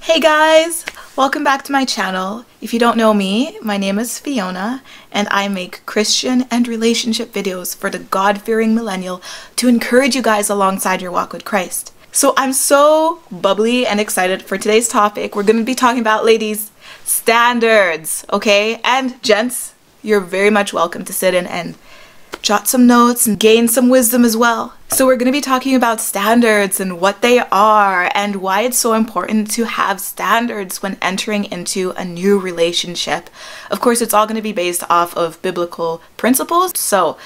Hey guys! Welcome back to my channel. If you don't know me, my name is Fiona and I make Christian and relationship videos for the God-fearing millennial to encourage you guys alongside your walk with Christ. So I'm so bubbly and excited for today's topic. We're going to be talking about ladies standards, okay? And gents, you're very much welcome to sit in and jot some notes and gain some wisdom as well. So we're going to be talking about standards and what they are and why it's so important to have standards when entering into a new relationship. Of course, it's all going to be based off of biblical principles. So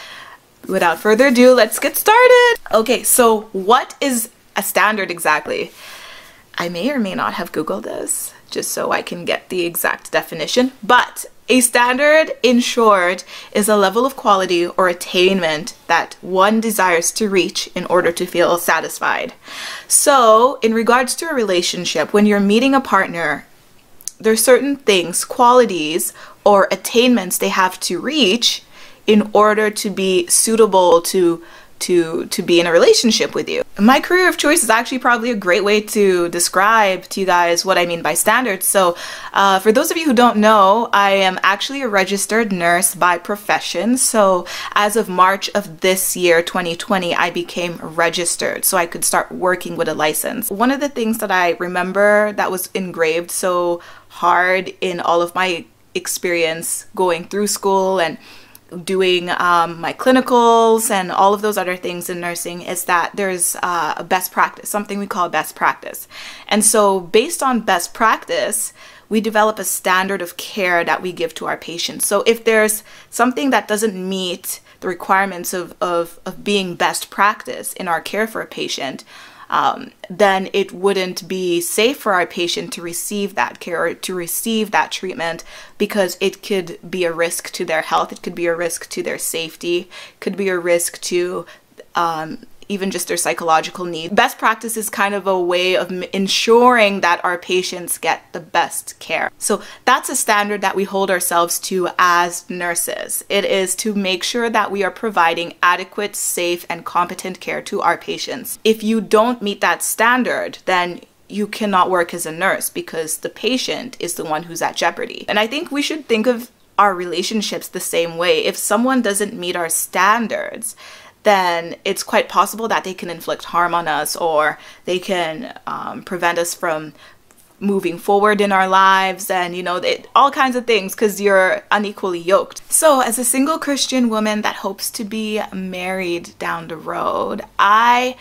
without further ado, let's get started. Okay, so what is a standard exactly? I may or may not have Googled this just so I can get the exact definition, but a standard, in short, is a level of quality or attainment that one desires to reach in order to feel satisfied. So, in regards to a relationship, when you're meeting a partner, there's certain things, qualities, or attainments they have to reach in order to be suitable to to to be in a relationship with you. My career of choice is actually probably a great way to describe to you guys what I mean by standards. So, uh, for those of you who don't know, I am actually a registered nurse by profession. So, as of March of this year, 2020, I became registered so I could start working with a license. One of the things that I remember that was engraved so hard in all of my experience going through school and doing um, my clinicals and all of those other things in nursing is that there's uh, a best practice, something we call best practice. And so, based on best practice, we develop a standard of care that we give to our patients. So, if there's something that doesn't meet the requirements of, of, of being best practice in our care for a patient, um, then it wouldn't be safe for our patient to receive that care or to receive that treatment because it could be a risk to their health, it could be a risk to their safety, could be a risk to um, even just their psychological needs. Best practice is kind of a way of ensuring that our patients get the best care. So that's a standard that we hold ourselves to as nurses. It is to make sure that we are providing adequate, safe, and competent care to our patients. If you don't meet that standard, then you cannot work as a nurse because the patient is the one who's at jeopardy. And I think we should think of our relationships the same way. If someone doesn't meet our standards, then it's quite possible that they can inflict harm on us or they can um, prevent us from moving forward in our lives and you know it, all kinds of things because you're unequally yoked so as a single christian woman that hopes to be married down the road i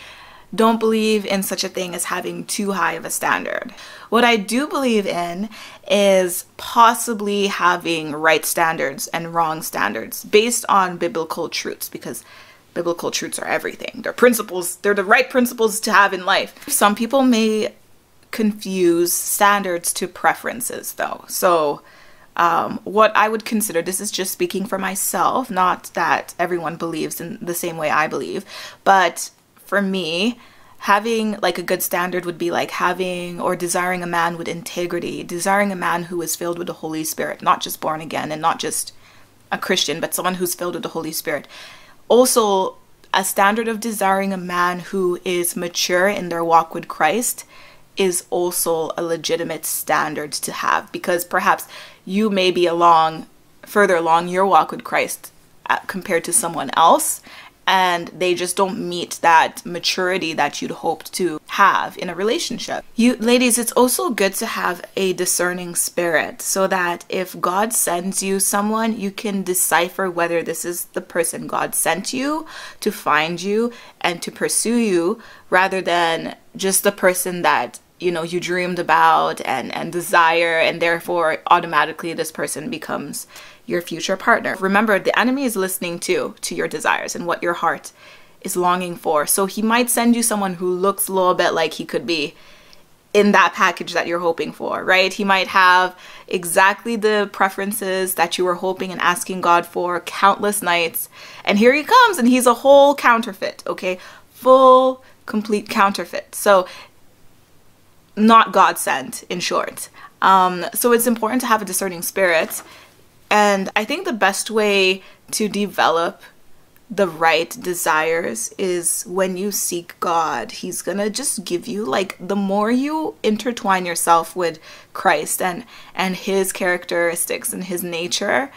don't believe in such a thing as having too high of a standard. What I do believe in is possibly having right standards and wrong standards based on biblical truths because biblical truths are everything. They're principles, they're the right principles to have in life. Some people may confuse standards to preferences though. So um, what I would consider, this is just speaking for myself, not that everyone believes in the same way I believe, but for me, having like a good standard would be like having or desiring a man with integrity, desiring a man who is filled with the Holy Spirit, not just born again and not just a Christian, but someone who's filled with the Holy Spirit also a standard of desiring a man who is mature in their walk with Christ is also a legitimate standard to have because perhaps you may be along further along your walk with Christ uh, compared to someone else and they just don't meet that maturity that you'd hoped to have in a relationship. You ladies, it's also good to have a discerning spirit so that if God sends you someone, you can decipher whether this is the person God sent you to find you and to pursue you rather than just the person that you know you dreamed about and and desire and therefore automatically this person becomes your future partner. Remember, the enemy is listening too to your desires and what your heart is longing for. So he might send you someone who looks a little bit like he could be in that package that you're hoping for, right? He might have exactly the preferences that you were hoping and asking God for countless nights. And here he comes and he's a whole counterfeit, okay? Full, complete counterfeit. So, not God sent, in short. Um, so, it's important to have a discerning spirit and I think the best way to develop the right desires is when you seek God. He's going to just give you like the more you intertwine yourself with Christ and and his characteristics and his nature,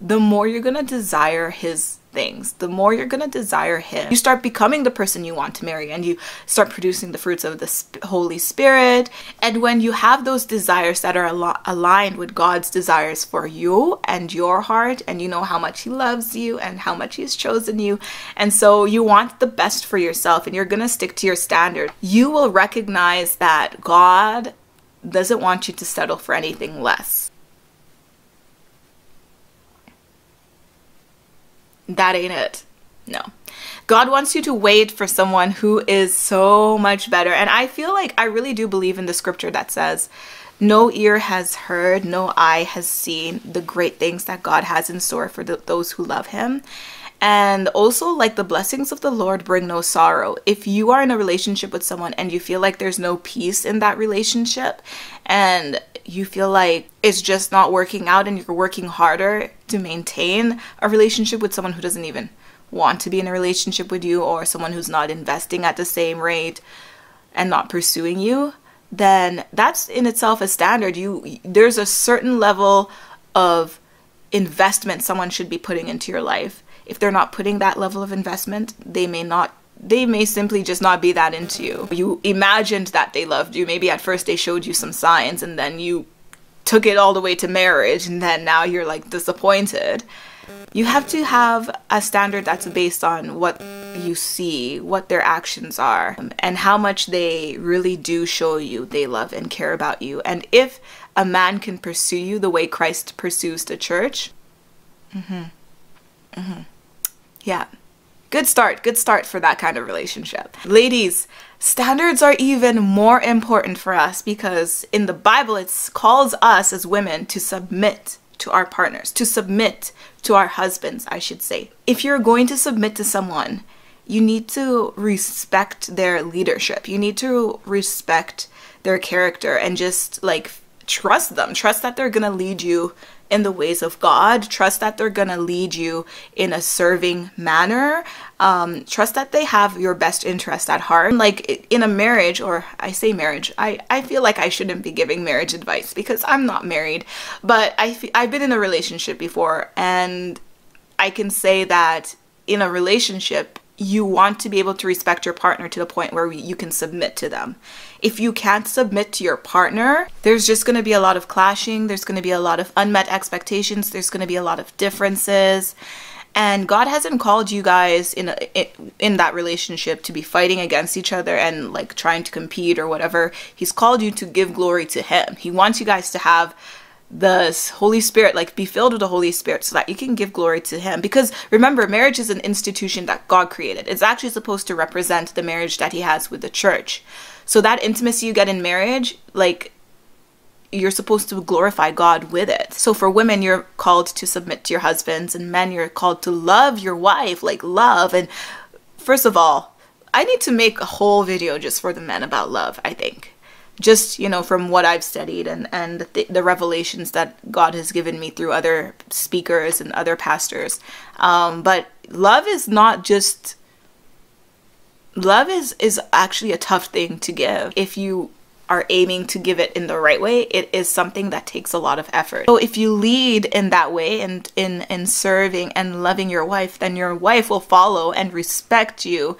the more you're going to desire his things, the more you're going to desire Him. You start becoming the person you want to marry and you start producing the fruits of the Holy Spirit. And when you have those desires that are al- aligned with God's desires for you and your heart, and you know how much He loves you and how much He's chosen you, and so you want the best for yourself and you're going to stick to your standard, you will recognize that God doesn't want you to settle for anything less. That ain't it. No. God wants you to wait for someone who is so much better. And I feel like I really do believe in the scripture that says, No ear has heard, no eye has seen the great things that God has in store for the, those who love Him. And also, like the blessings of the Lord bring no sorrow. If you are in a relationship with someone and you feel like there's no peace in that relationship, and you feel like it's just not working out and you're working harder to maintain a relationship with someone who doesn't even want to be in a relationship with you or someone who's not investing at the same rate and not pursuing you, then that's in itself a standard. You there's a certain level of investment someone should be putting into your life. If they're not putting that level of investment, they may not they may simply just not be that into you. You imagined that they loved you. Maybe at first they showed you some signs and then you took it all the way to marriage and then now you're like disappointed. You have to have a standard that's based on what you see, what their actions are, and how much they really do show you they love and care about you. And if a man can pursue you the way Christ pursues the church, mm-hmm, mm-hmm, yeah Good start, good start for that kind of relationship. Ladies, standards are even more important for us because in the Bible it calls us as women to submit to our partners, to submit to our husbands, I should say. If you're going to submit to someone, you need to respect their leadership. You need to respect their character and just like trust them. Trust that they're going to lead you in the ways of God. Trust that they're going to lead you in a serving manner. Um, trust that they have your best interest at heart. Like in a marriage, or I say marriage, I, I feel like I shouldn't be giving marriage advice because I'm not married, but I f- I've been in a relationship before and I can say that in a relationship, you want to be able to respect your partner to the point where you can submit to them. If you can't submit to your partner, there's just going to be a lot of clashing, there's going to be a lot of unmet expectations, there's going to be a lot of differences. And God hasn't called you guys in a, in that relationship to be fighting against each other and like trying to compete or whatever. He's called you to give glory to him. He wants you guys to have the Holy Spirit, like be filled with the Holy Spirit so that you can give glory to Him. Because remember, marriage is an institution that God created. It's actually supposed to represent the marriage that He has with the church. So that intimacy you get in marriage, like you're supposed to glorify God with it. So for women, you're called to submit to your husbands, and men, you're called to love your wife, like love. And first of all, I need to make a whole video just for the men about love, I think just you know from what i've studied and and the, the, revelations that god has given me through other speakers and other pastors um, but love is not just love is is actually a tough thing to give if you are aiming to give it in the right way it is something that takes a lot of effort so if you lead in that way and in in serving and loving your wife then your wife will follow and respect you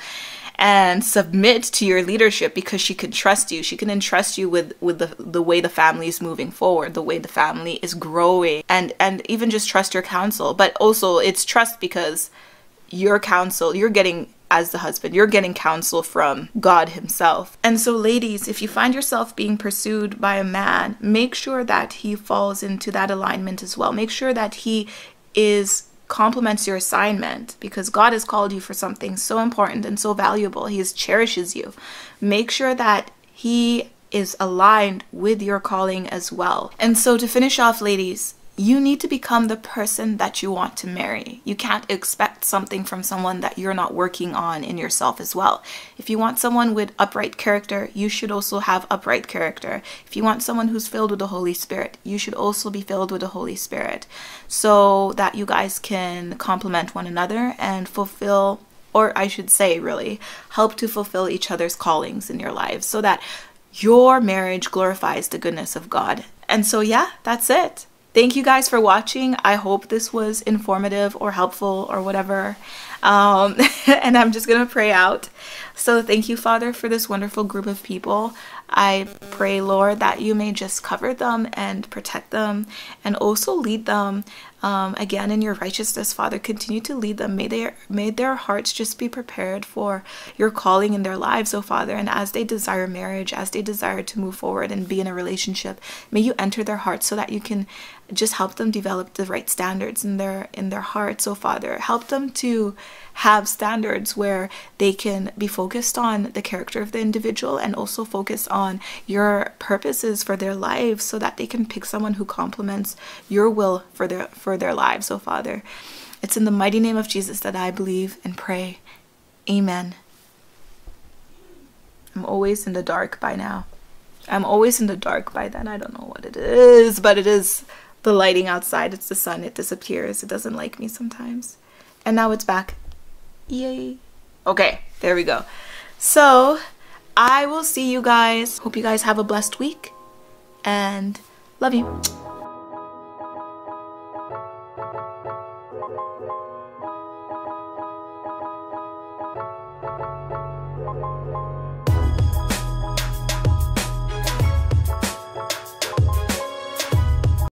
and submit to your leadership because she can trust you. She can entrust you with with the the way the family is moving forward, the way the family is growing, and and even just trust your counsel. But also it's trust because your counsel, you're getting as the husband, you're getting counsel from God Himself. And so, ladies, if you find yourself being pursued by a man, make sure that he falls into that alignment as well. Make sure that he is complements your assignment because God has called you for something so important and so valuable. He cherishes you. Make sure that He is aligned with your calling as well. And so, to finish off, ladies, you need to become the person that you want to marry. You can't expect something from someone that you're not working on in yourself as well. If you want someone with upright character, you should also have upright character. If you want someone who's filled with the Holy Spirit, you should also be filled with the Holy Spirit so that you guys can complement one another and fulfill or I should say, really, help to fulfill each other's callings in your lives so that your marriage glorifies the goodness of God. And so, yeah, that's it. Thank you guys for watching. I hope this was informative or helpful or whatever. Um, and I'm just going to pray out. So, thank you, Father, for this wonderful group of people. I pray, Lord, that you may just cover them and protect them and also lead them um, again in your righteousness, Father. Continue to lead them. May their, may their hearts just be prepared for your calling in their lives, oh Father. And as they desire marriage, as they desire to move forward and be in a relationship, may you enter their hearts so that you can just help them develop the right standards in their in their hearts oh father help them to have standards where they can be focused on the character of the individual and also focus on your purposes for their lives so that they can pick someone who complements your will for their for their lives oh father it's in the mighty name of jesus that i believe and pray amen i'm always in the dark by now i'm always in the dark by then i don't know what it is but it is the lighting outside. It's the sun. It disappears. It doesn't like me sometimes. And now it's back. Yay. Okay, there we go. So, I will see you guys. Hope you guys have a blessed week. And love you.